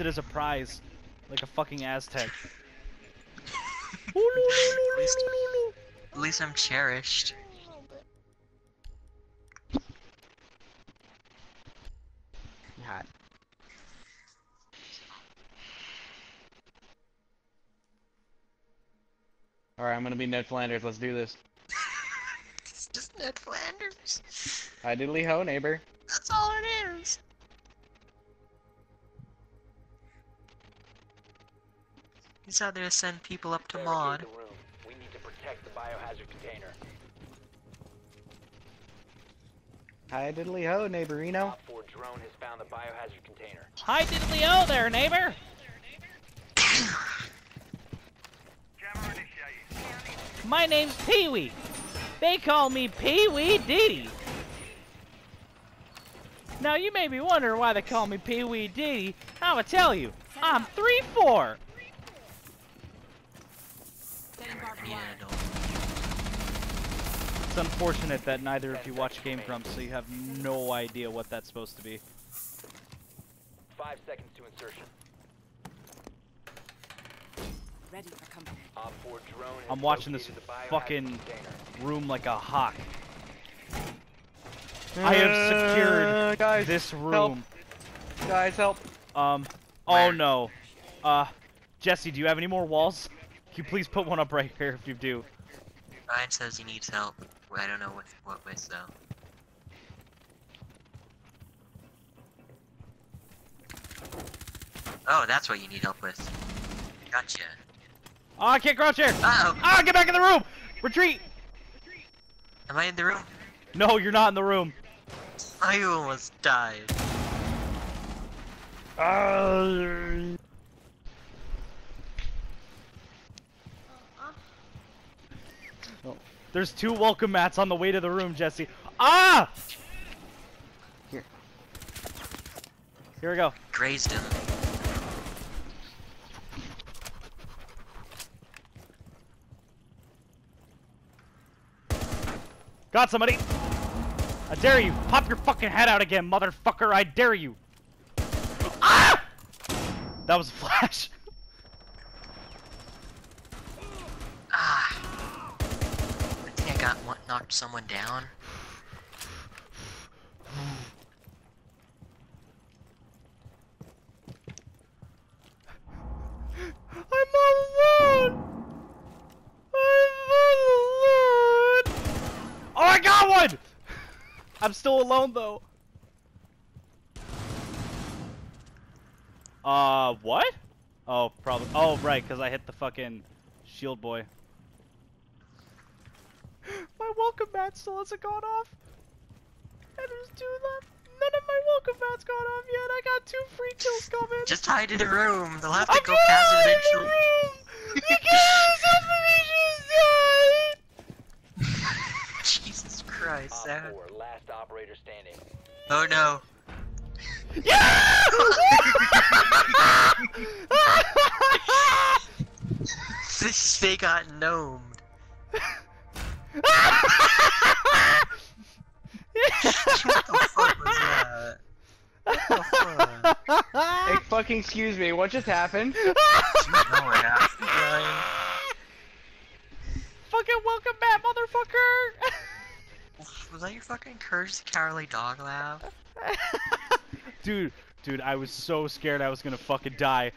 it as a prize, like a fucking Aztec. At least, at least I'm cherished. Hot. Alright, I'm gonna be Ned Flanders. Let's do this. It's just Ned Flanders. Hi, diddly ho, neighbor. That's all it is. He's out there to send people up to mod. Barricade the room. We need to protect the biohazard container. Hi, diddly ho, neighborino. Op 4 drone has found the biohazard container. Hi, diddly o there, neighbor. My name's Pee Wee. They call me Pee Wee Diddy. Now you may be wondering why they call me Pee Wee Diddy. I'ma tell you. I'm 3'4". Need an adult. It's unfortunate that neither of you watch Game Grumps, so you have no idea what that's supposed to be. Five seconds to insertion. Ready for company. Op 4 drone I'm watching this located the fucking room like a hawk. I have secured Uh, guys, this help. room. Guys, help. Um. Oh no. Uh, Jesse, do you have any more walls? Can you please put one up right here if you do? Ryan says he needs help. I don't know what what with though. Oh, that's what you need help with. Gotcha. Oh, I can't crouch here. Uh oh. Ah, get back in the room. Retreat. Am I in the room? No, you're not in the room. I almost died. Uh, Oh, There's two welcome mats on the way to the room, Jesse. Ah! Here. Here we go. Grazed him. Got somebody. I dare you. Pop your fucking head out again, motherfucker. I dare you. Ah! That was a flash. Ah. I think I got one, knocked someone down. I'm all alone. I'm all alone. Oh, I got one. I'm still alone though. Uh, what? Oh, probably. Oh, right, because I hit the fucking shield boy. My welcome mat still hasn't gone off. And there's two left. None of my welcome mats gone off yet. I got two free kills coming. Just hide in a room. They'll have to I'm go past it in the eventually. room because information is died. Jesus Christ. Op that- 4, last operator standing. Oh no. Yeah! they got gnomed. What the fuck was that? What the fuck? Hey, fucking excuse me, what just happened? Do you know what happened, Ryan? Fucking welcome back, motherfucker! Was that your fucking Courage the Cowardly Dog laugh? dude, dude, I was so scared I was gonna fucking die.